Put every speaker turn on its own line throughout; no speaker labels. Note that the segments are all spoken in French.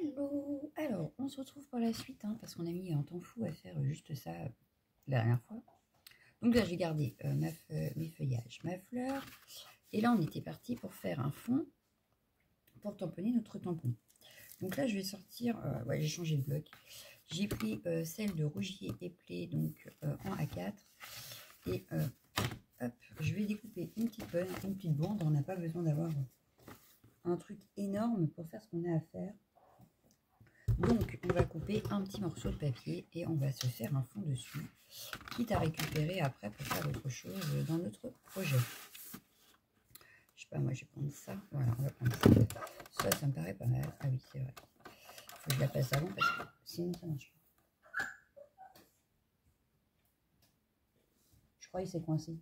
Hello Alors, on se retrouve pour la suite, hein, parce qu'on a mis un temps fou à faire juste ça euh, la dernière fois. Donc là, j'ai gardé euh, ma mes feuillages, ma fleur. Et là, on était parti pour faire un fond pour tamponner notre tampon. Donc là, je vais sortir... Euh, ouais, j'ai changé de bloc. J'ai pris celle de Rougier Éplé, donc en A4. Et hop, je vais découper une petite, une petite bande. On n'a pas besoin d'avoir un truc énorme pour faire ce qu'on a à faire. Donc, on va couper un petit morceau de papier et on va se faire un fond dessus, quitte à récupérer après pour faire autre chose dans notre projet. Je sais pas, moi je vais prendre ça. Voilà, on va prendre ça. Ça, ça me paraît pas mal. Ah oui, c'est vrai. Faut que je la passe avant parce que sinon ça marche pas. Je crois qu'il s'est coincé.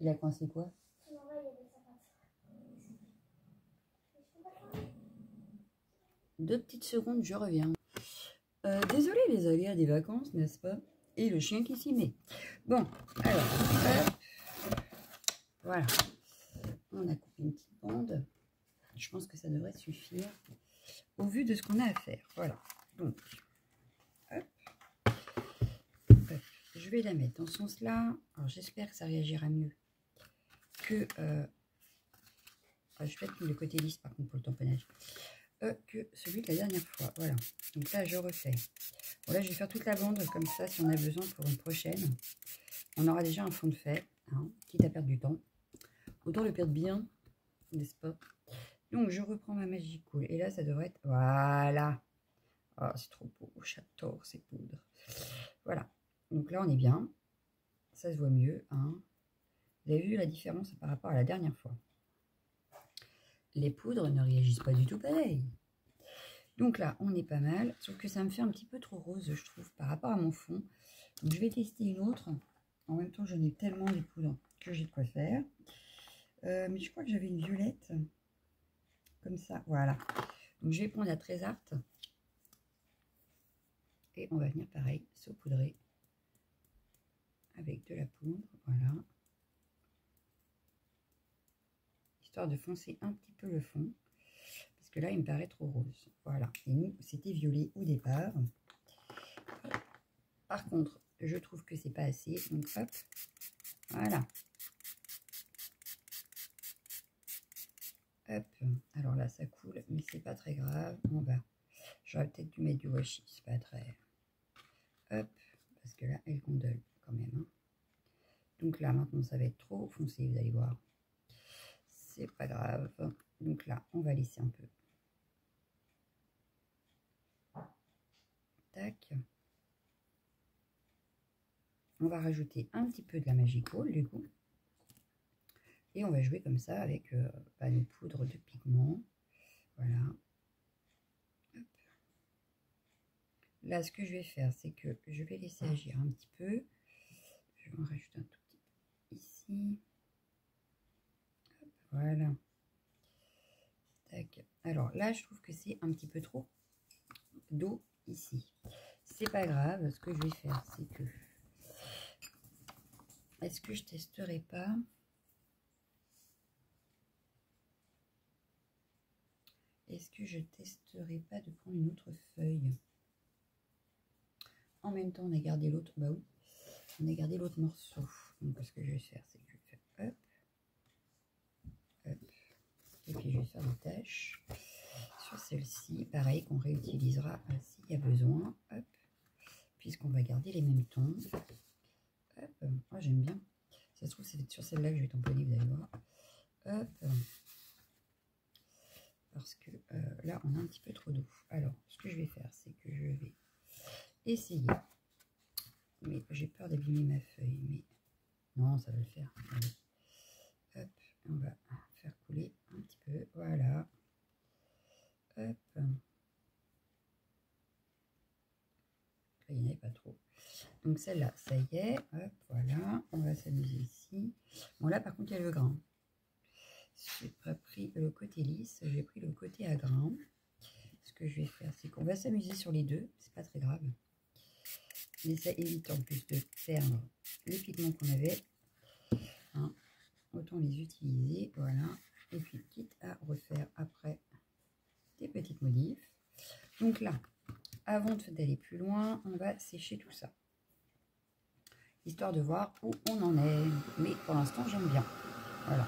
Il a coincé quoi? Deux petites secondes, je reviens. Euh, désolé les aléas des vacances, n'est-ce pas? Et le chien qui s'y met. Bon, alors, voilà. On a coupé une petite bande. Je pense que ça devrait suffire au vu de ce qu'on a à faire. Voilà. Donc, je vais la mettre dans ce sens-là. Alors, j'espère que ça réagira mieux que... Euh, ah, je vais mettre le côté lisse, par contre, pour le tamponnage. Euh, que celui de la dernière fois. Voilà. Donc là, je refais. Voilà, je vais faire toute la bande comme ça si on a besoin pour une prochaine. On aura déjà un fond de fait, hein, quitte à perdre du temps. Autant le perdre bien, n'est-ce pas? Donc, je reprends ma Magic Cool. Et là, ça devrait être... Voilà. Oh, c'est trop beau. J'adore ces poudres. Voilà. Donc là, on est bien. Ça se voit mieux. Hein. Vous avez vu la différence par rapport à la dernière fois? Les poudres ne réagissent pas du tout pareil. Donc là, on est pas mal, sauf que ça me fait un petit peu trop rose, je trouve, par rapport à mon fond. Donc je vais tester une autre. En même temps, j'en ai tellement des poudres que j'ai de quoi faire. Euh, mais je crois que j'avais une violette. Comme ça, voilà. Donc je vais prendre la très art. Et on va venir pareil, saupoudrer avec de la poudre. Voilà. De foncer un petit peu le fond. Parce que là, il me paraît trop rose. Voilà. Et nous, c'était violet au départ. Par contre, je trouve que c'est pas assez. Donc, hop. Voilà. Hop. Alors là, ça coule, mais c'est pas très grave. On va. J'aurais peut-être dû mettre du washi. C'est pas très... Hop. Parce que là, elle gondole quand même. Hein. Donc là, maintenant, ça va être trop foncé, vous allez voir c'est pas grave. Donc là, on va laisser un peu. Tac. On va rajouter un petit peu de la Magical, du coup. Et on va jouer comme ça avec euh, bah, nos poudres de pigment. Voilà. Là, ce que je vais faire, c'est que je vais laisser agir un petit peu. Je vais en rajouter un tout petit peu ici. Voilà. Alors là, je trouve que c'est un petit peu trop d'eau ici. C'est pas grave. Ce que je vais faire, c'est que... Est-ce que je testerai pas? Est-ce que je testerai pas de prendre une autre feuille? En même temps, on a gardé l'autre. Bah oui, on a gardé l'autre morceau. Donc, ce que je vais faire, c'est que je vais faire hop. Je vais faire des tâches sur celle-ci, pareil qu'on réutilisera s'il y a besoin. Puisqu'on va garder les mêmes tons. Oh, j'aime bien. Ça se trouve, c'est sur celle-là que je vais tamponner, vous allez voir. Parce que euh, là, on a un petit peu trop d'eau. Alors, ce que je vais faire, c'est que je vais essayer. Mais j'ai peur d'abîmer ma feuille. Mais non, ça va le faire. Hop, on va couler un petit peu. Voilà. Hop. il n'y en avait pas trop. Donc celle-là, ça y est. Hop, voilà. On va s'amuser ici. Bon, là, par contre, il y a le grain. J'ai pas pris le côté lisse, j'ai pris le côté à grain. Ce que je vais faire, c'est qu'on va s'amuser sur les deux. C'est pas très grave. Mais ça évite en plus de perdre le pigment qu'on avait. Hein autant les utiliser. Voilà. Et puis, quitte à refaire après des petites modifs. Donc là, avant d'aller plus loin, on va sécher tout ça. Histoire de voir où on en est. Mais pour l'instant, j'aime bien. Voilà.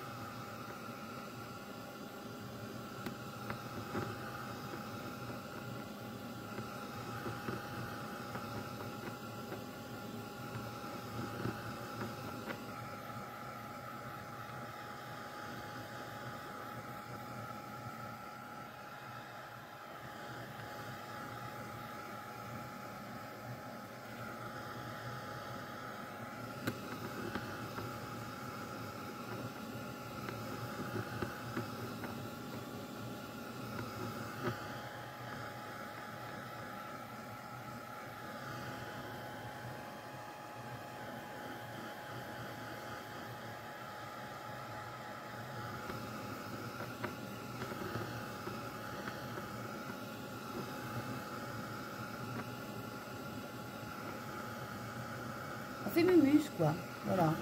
Fait mumus quoi voilà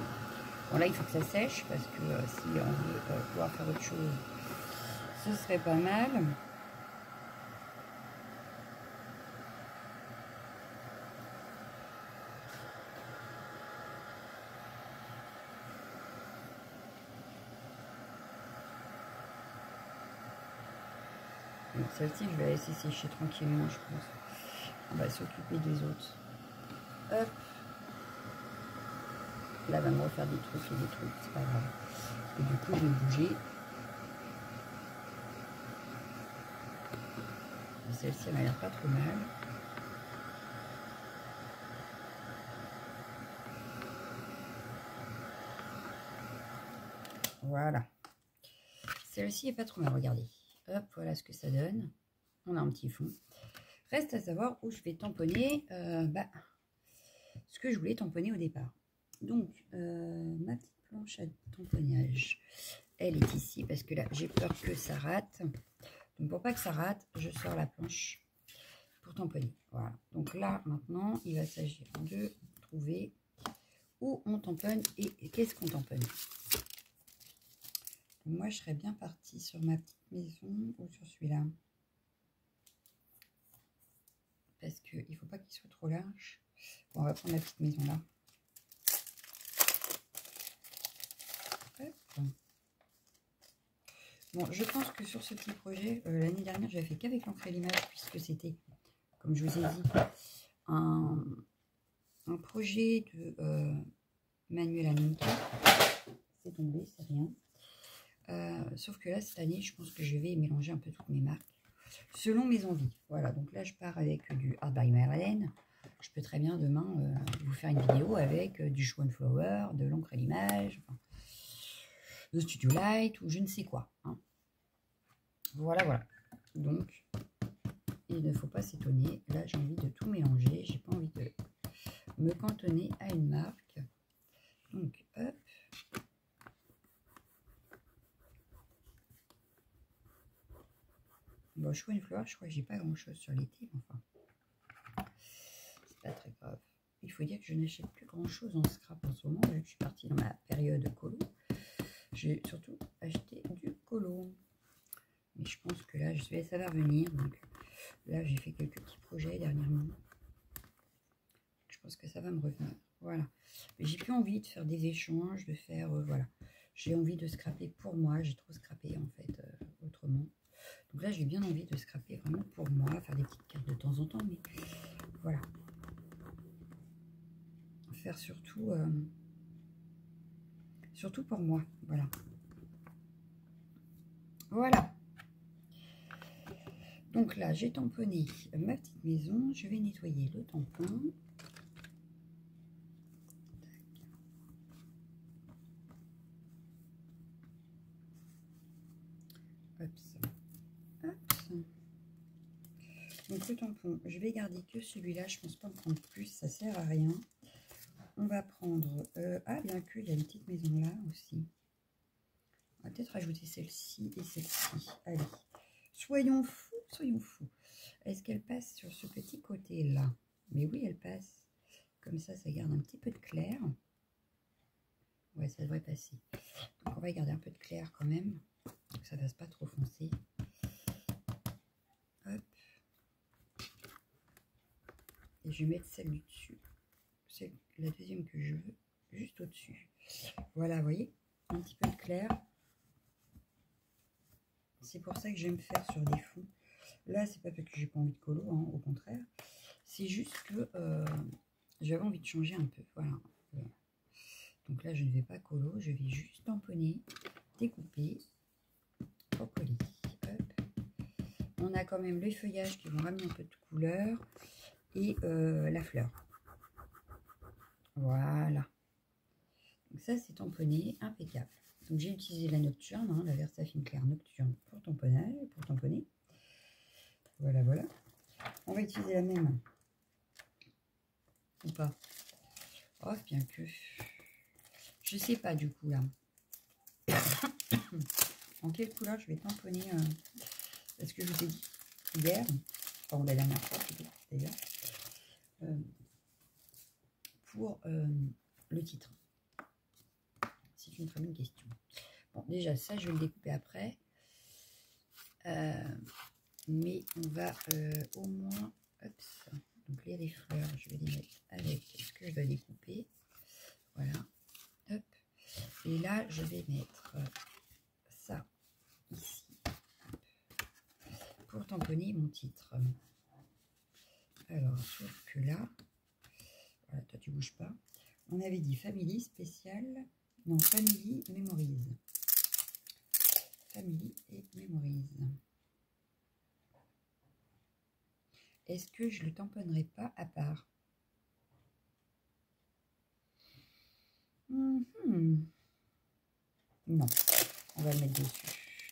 bon là il faut que ça sèche parce que euh, si on veut pouvoir faire autre chose ce serait pas mal Celle-ci, je vais la laisser sécher tranquillement, je pense. On va s'occuper des autres. Hop. Là, va me refaire des trucs et des trucs, c'est pas grave. Et du coup, je vais bouger. Celle-ci, elle m'a l'air pas trop mal. Voilà. Celle-ci est pas trop mal, regardez. Hop, voilà ce que ça donne. On a un petit fond. Reste à savoir où je vais tamponner euh, bah, ce que je voulais tamponner au départ. Donc, euh, ma petite planche à tamponnage, elle est ici parce que là, j'ai peur que ça rate. Donc, pour pas que ça rate, je sors la planche pour tamponner. Voilà. Donc là, maintenant, il va s'agir de trouver où on tamponne et qu'est-ce qu'on tamponne. moi, je serais bien partie sur ma petite maison ou sur celui-là. Parce qu'il ne faut pas qu'il soit trop large. Bon, on va prendre la petite maison là. Bon, je pense que sur ce petit projet, euh, l'année dernière, j'avais fait qu'avec l'encre et l'image, puisque c'était, comme je vous ai dit, un, un projet de euh, Manuel Aminka. C'est tombé, c'est rien. Euh, sauf que là, cette année, je pense que je vais mélanger un peu toutes mes marques, selon mes envies. Voilà, donc là, je pars avec du Art by Marlène. Je peux très bien demain vous faire une vidéo avec du Show Flower, de l'encre et l'image, de Studio Light ou je ne sais quoi. Hein. Voilà, voilà. Donc, il ne faut pas s'étonner. Là, j'ai envie de tout mélanger. J'ai pas envie de me cantonner à une marque. Donc, hop. Bon, choix une fleur, je crois que j'ai pas grand chose sur l'été, enfin. C'est pas très grave. Il faut dire que je n'achète plus grand chose en scrap en ce moment, vu que je suis partie dans ma période colo. J'ai surtout acheté du colo. Mais je pense que là, je vais, ça va revenir. Donc là, j'ai fait quelques petits projets dernièrement. Je pense que ça va me revenir. Voilà. Mais j'ai plus envie de faire des échanges, de faire... Euh, voilà. J'ai envie de scraper pour moi. J'ai trop scrapé, en fait, euh, autrement. Donc là, j'ai bien envie de scraper vraiment pour moi. Faire des petites cartes de temps en temps. Mais voilà. Faire surtout... Euh, surtout pour moi. Voilà. Voilà. Donc là, j'ai tamponné ma petite maison. Je vais nettoyer le tampon. Donc le tampon, je vais garder que celui-là. Je pense pas en prendre plus, ça sert à rien. On va prendre... Euh, ah, bien qu'il y a une petite maison là aussi. On va peut-être rajouter celle-ci et celle-ci. Allez, soyons fous soyons fous. Est-ce qu'elle passe sur ce petit côté-là? Mais oui, elle passe. Comme ça, ça garde un petit peu de clair. Ouais, ça devrait passer. On va garder un peu de clair quand même. Ça ne fasse pas trop foncé. Hop. Et je vais mettre celle du dessus. C'est la deuxième que je veux, juste au-dessus. Voilà, vous voyez, un petit peu de clair. C'est pour ça que j'aime faire sur des fonds. Là, c'est pas parce que j'ai pas envie de colo, hein, au contraire. C'est juste que euh, j'avais envie de changer un peu. Voilà. Donc là, je ne vais pas colo, je vais juste tamponner, découper, coller. On a quand même les feuillages qui vont ramener un peu de couleur et euh, la fleur. Voilà. Donc ça, c'est tamponné, impeccable. Donc j'ai utilisé la nocturne, hein, la Versafine claire nocturne pour tamponner, pour tamponner. Voilà, voilà. On va utiliser la même. Ou pas Oh, bien que... Je sais pas du coup là. en quelle couleur je vais tamponner euh, Parce que je vous ai dit hier, enfin la dernière fois d'ailleurs, euh, pour euh, le titre. C'est une très bonne question. Bon, déjà ça, je vais le découper après. mais on va au moins... donc les fleurs, je vais les mettre avec ce que je dois découper. Voilà. Et là, je vais mettre euh, ça ici pour tamponner mon titre. Alors, sauf que là, voilà, toi tu bouges pas. On avait dit Family spécial, non, Family mémorise. Family et mémorise. Est-ce que je le tamponnerai pas à part? Mhm. Non, on va le mettre dessus.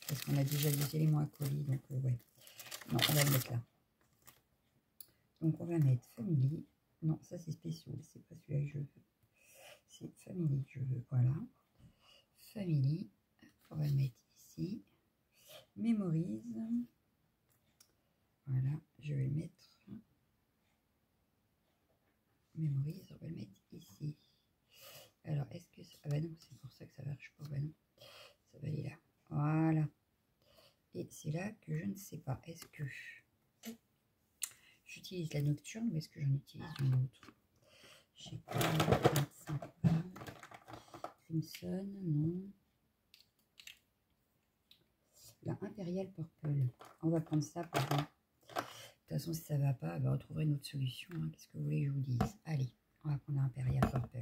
Parce qu'on a déjà des éléments à coller, donc euh, ouais. Non, on va le mettre là. Donc on va mettre Family. Non, ça c'est spécial, c'est pas celui-là que je veux. C'est Family que je veux, voilà. Family, on va le mettre ici. Mémorise. Voilà, je vais le mettre. Mémorise, on va le mettre ici. Alors, est-ce que... Ça... Ah bah non, c'est pour ça que ça marche pas. Bah non, ça va aller là. Voilà. Et c'est là que je ne sais pas. Est-ce que j'utilise la nocturne ou est-ce que j'en utilise une autre? J'ai pas 25 Crimson, non. La Imperial Purple. On va prendre ça pour. De toute façon, si ça ne va pas, on va retrouver une autre solution. Hein. Qu'est-ce que vous voulez que je vous dise? Allez, on va prendre l'Imperial Purple.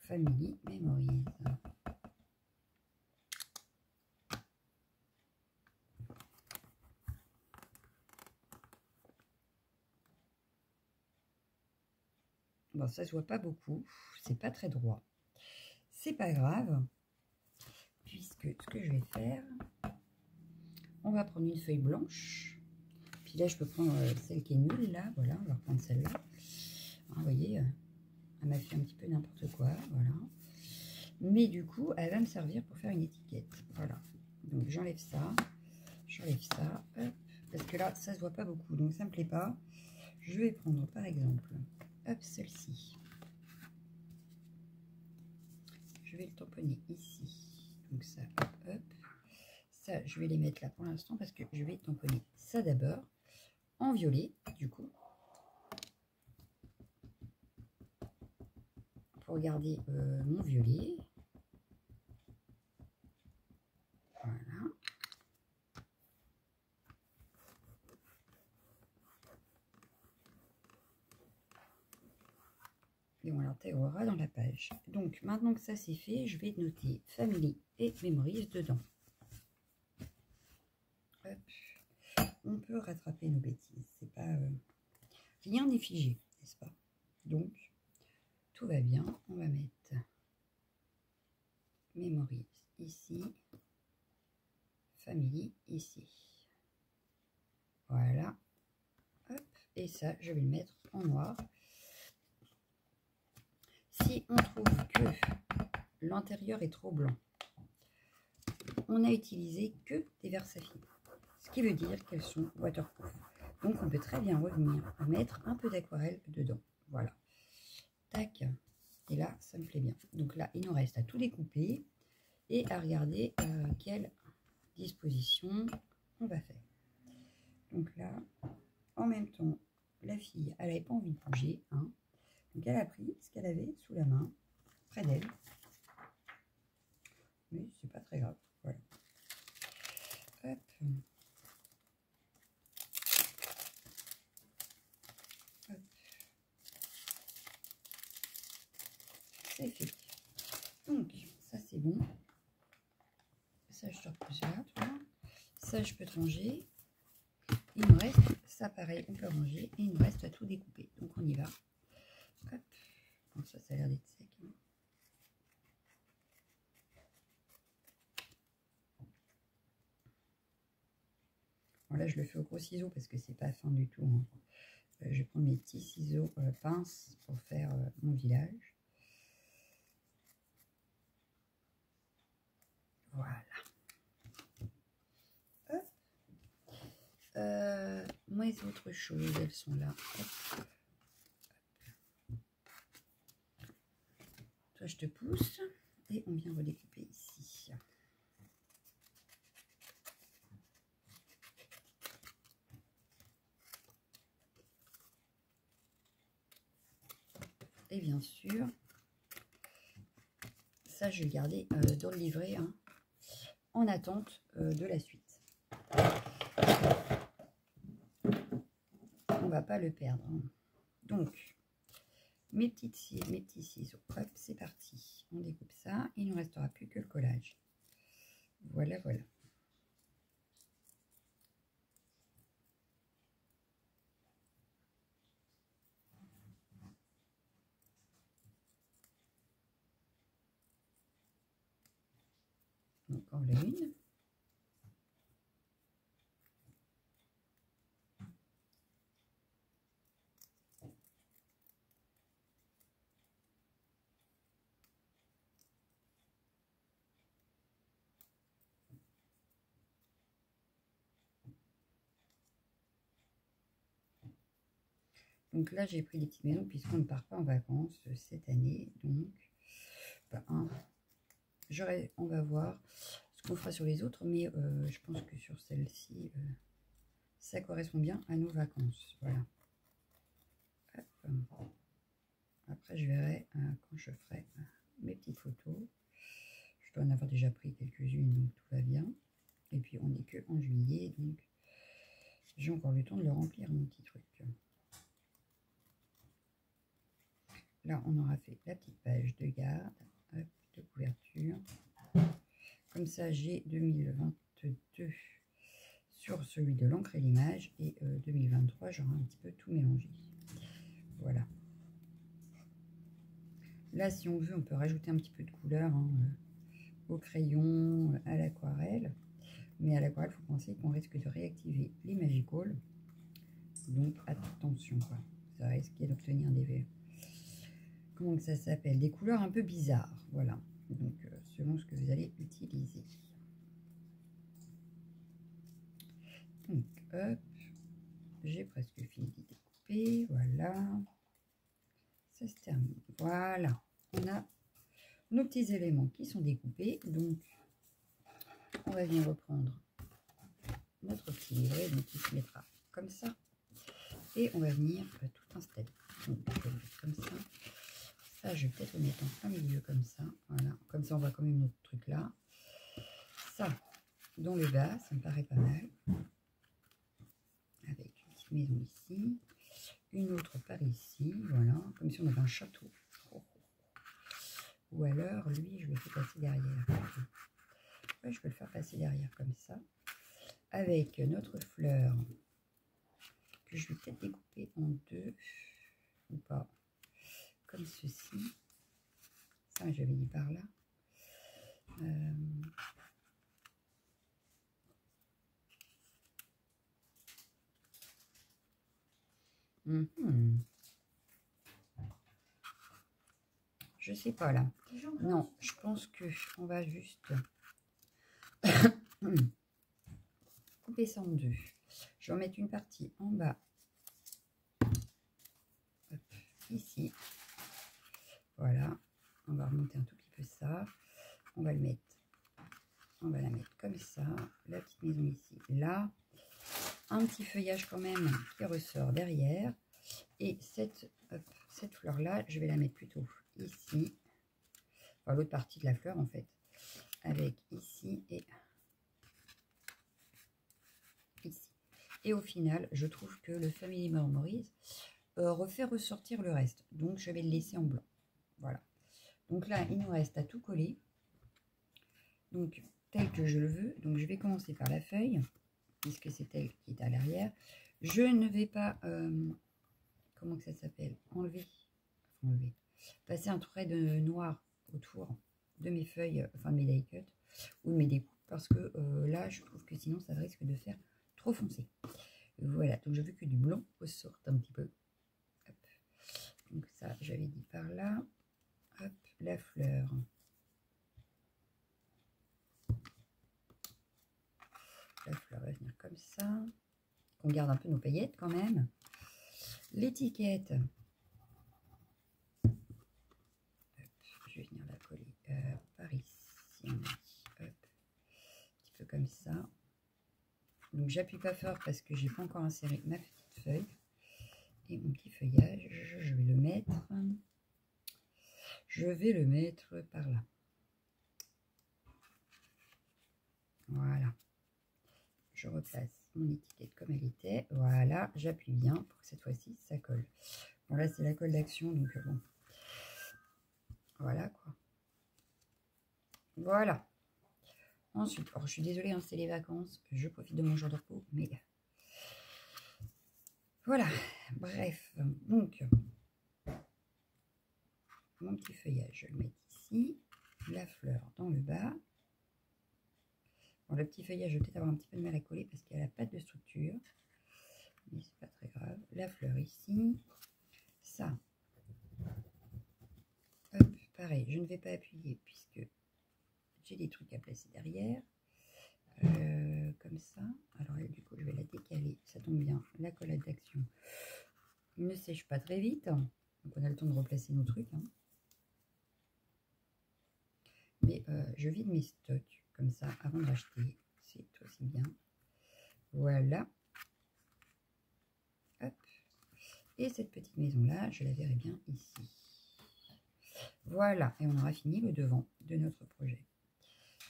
Family Memories. Bon, ça se voit pas beaucoup, c'est pas très droit. C'est pas grave, puisque ce que je vais faire, on va prendre une feuille blanche. Puis là, je peux prendre euh, celle qui est nulle, là, voilà, on va prendre celle-là. Hein, vous voyez, euh, elle m'a fait un petit peu n'importe quoi, voilà. Mais du coup, elle va me servir pour faire une étiquette. Voilà. Donc, j'enlève ça. J'enlève ça. parce que là, ça se voit pas beaucoup. Donc, ça me plaît pas. Je vais prendre, par exemple, hop, celle-ci. Je vais le tamponner ici. Donc, ça, hop. Ça, je vais les mettre là pour l'instant parce que je vais tamponner ça d'abord en violet, du coup. pour garder euh, mon violet. Voilà. Et on l'intégrera dans la page. Donc, maintenant que ça c'est fait, je vais noter Family et Memories dedans. On peut rattraper nos bêtises. C'est pas... Euh, rien n'est figé, n'est-ce pas? Donc, tout va bien. On va mettre Memories ici, Family ici. Voilà. Et ça, je vais le mettre en noir. Si on trouve que l'intérieur est trop blanc, on a utilisé que des versafines. Ce qui veut dire qu'elles sont waterproof. Donc on peut très bien revenir mettre un peu d'aquarelle dedans. Voilà. Tac. Et là, ça me plaît bien. Donc là, il nous reste à tout découper et à regarder euh, quelle disposition on va faire. Donc là, en même temps, la fille, elle n'avait pas envie de bouger. Hein. Donc elle a pris ce qu'elle avait sous la main, près d'elle. Mais c'est pas très grave. Voilà. Hop. C'est fait. Donc, ça c'est bon. Ça, je te repose là, Ça, je peux te ranger. Il me reste, ça pareil, on peut ranger. Et il nous reste à tout découper. Donc, on y va. Hop. Bon, ça, ça a l'air d'être sec. Hein. Bon, là, je le parce que c'est pas fin du tout. Hein. Euh, je prendre mes petits ciseaux euh, pinces pour faire euh, mon village. Voilà. Euh, moi, les autres choses, elles sont là. Toi, je te pousse. Et on vient redécouper ici. Bien sûr, ça, je vais garder euh, dans le livret. Hein en attente euh, de la suite. On va pas le perdre. Hein. Donc, mes, petites, petits ciseaux, hop, c'est parti. On découpe ça, il ne nous restera plus que le collage. Voilà, voilà. Encore la. Donc là, j'ai pris les petites maisons puisqu'on ne part pas en vacances cette année. Donc, bah, on va voir qu'on fera sur les autres, mais euh, je pense que sur celle-ci, euh, ça correspond bien à nos vacances. Voilà. Après, je verrai euh, quand je ferai mes petites photos. Je dois en avoir déjà pris quelques-unes, donc tout va bien. Et puis, on n'est que en juillet, donc j'ai encore le temps de le remplir, mon petit truc. Là, on aura fait la petite page de garde couverture. Comme ça, j'ai 2022 sur celui de l'encre et l'image et 2023, euh, j'aurai un petit peu tout mélangé. Voilà. Là, si on veut, on peut rajouter un petit peu de couleur hein, euh, au crayon, euh, à l'aquarelle. Mais à l'aquarelle, il faut penser qu'on risque de réactiver les Magical. Donc, attention, quoi. Ça risque d'obtenir des comment que ça s'appelle? Des couleurs un peu bizarres, voilà. Donc, selon ce que vous allez utiliser. Donc, hop, j'ai presque fini de découper, voilà. Ça se termine, voilà. On a nos petits éléments qui sont découpés, donc on va venir reprendre notre petit livret, donc il se mettra comme ça. Et on va venir euh, tout installer. Donc, comme ça je vais peut-être le mettre en plein milieu comme ça. Voilà, on voit quand même notre truc là. Ça, dans le bas, ça me paraît pas mal. Avec une petite maison ici. Une autre par ici, voilà, comme si on avait un château. Ou alors, lui, je le fais passer derrière. je peux le faire passer derrière comme ça. Avec notre fleur, que je vais peut-être découper en deux, ou pas comme ceci. Ça, j'avais dit par là. Euh, mhm. Je sais pas là. Non, je pense que on va juste couper ça en deux. Je vais en mettre une partie en bas. ici. Voilà, on va remonter un tout petit peu ça. On va le mettre on va la mettre comme ça. La petite maison ici, là. Un petit feuillage quand même qui ressort derrière. Et cette, cette fleur-là, je vais la mettre plutôt ici. l'autre partie de la fleur, en fait. Avec ici et ici. Et au final, je trouve que le Family Memories euh, refait ressortir le reste. Donc, je vais le laisser en blanc. Voilà. Donc là, il nous reste à tout coller. Donc, tel que je le veux. Donc, je vais commencer par la feuille, puisque c'est elle qui est à l'arrière. Je ne vais pas, euh, comment que ça s'appelle? Enlever, enlever, passer un trait de noir autour de mes feuilles, enfin de mes die cuts ou de mes découpes, parce que euh, là, je trouve que sinon, ça risque de faire trop foncé. Voilà, donc je veux que du blanc ressorte un petit peu. Donc ça, j'avais dit par là. Hop, la fleur. La fleur va venir comme ça. On garde un peu nos paillettes quand même. L'étiquette. Je vais venir la coller euh, par ici. Hop, un petit peu ça. Donc j'appuie pas fort parce que j'ai pas encore inséré ma petite feuille. Et mon petit feuillage, je vais le mettre. Je vais le mettre par là. Voilà. Je replace mon étiquette comme elle était. Voilà, j'appuie bien pour que cette fois-ci, ça colle. Bon, là, c'est la colle d'action, donc euh, bon. Voilà, quoi. Voilà. Ensuite, alors, je suis désolée, hein, c'est les vacances. Je profite de mon jour de repos, mais... Voilà, bref. Donc, mon petit feuillage, je le mets ici. La fleur dans le bas. Bon, le petit feuillage, je vais peut-être avoir un petit peu de mal à coller parce qu'elle n'a pas de structure. Mais c'est pas très grave. La fleur ici. Ça. Pareil, je ne vais pas appuyer puisque j'ai des trucs à placer derrière. Euh, comme ça. Alors du coup, je vais la décaler. Ça tombe bien. La collade d'action ne sèche pas très vite. Donc on a le temps de replacer nos trucs. Hein. Mais euh, je vide mes stocks comme ça avant d'acheter. C'est aussi bien. Voilà. Hop. Et cette petite maison-là, je la verrai bien ici. Voilà. Et on aura fini le devant de notre projet.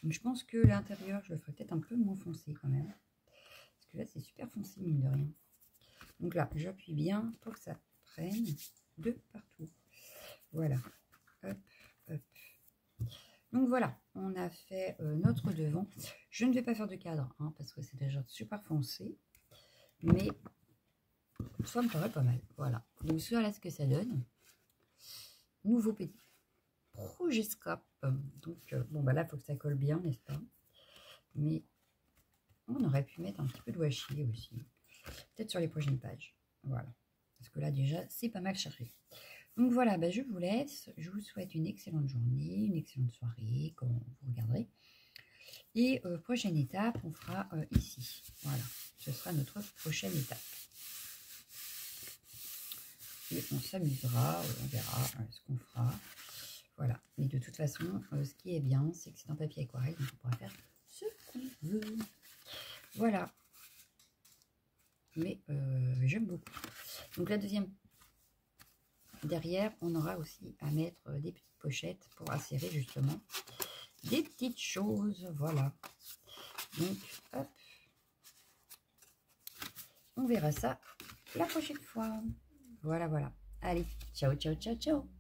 Je pense que l'intérieur, je le ferai peut-être un peu moins foncé quand même. Parce que là, c'est super foncé, mine de rien. Donc là, j'appuie bien pour que ça prenne de partout. Voilà. Hop, hop. Donc voilà, on a fait euh, notre devant. Je ne vais pas faire de cadre, hein, parce que c'est déjà super foncé. Mais ça me paraît pas mal. Voilà. Donc voilà ce que ça donne. Nouveau petit scrap. Donc euh, bon bah là, il faut que ça colle bien, n'est-ce pas? Mais on aurait pu mettre un petit peu de washi aussi. Peut-être sur les prochaines pages. Voilà. Parce que là déjà, c'est pas mal chargé. Donc voilà, ben je vous laisse. Je vous souhaite une excellente journée, une excellente soirée, comme vous regarderez. Et euh, prochaine étape, on fera euh, ici. Voilà, ce sera notre prochaine étape. Et on s'amusera, on verra ce qu'on fera. Voilà, mais de toute façon, ce qui est bien, c'est que c'est un papier aquarelle, donc on pourra faire ce qu'on veut. Voilà. Mais j'aime beaucoup. Donc la deuxième Derrière, on aura aussi à mettre euh, des petites pochettes pour insérer justement des petites choses. Voilà. Donc, hop. On verra ça la prochaine fois. Voilà, voilà. Allez, ciao, ciao, ciao, ciao.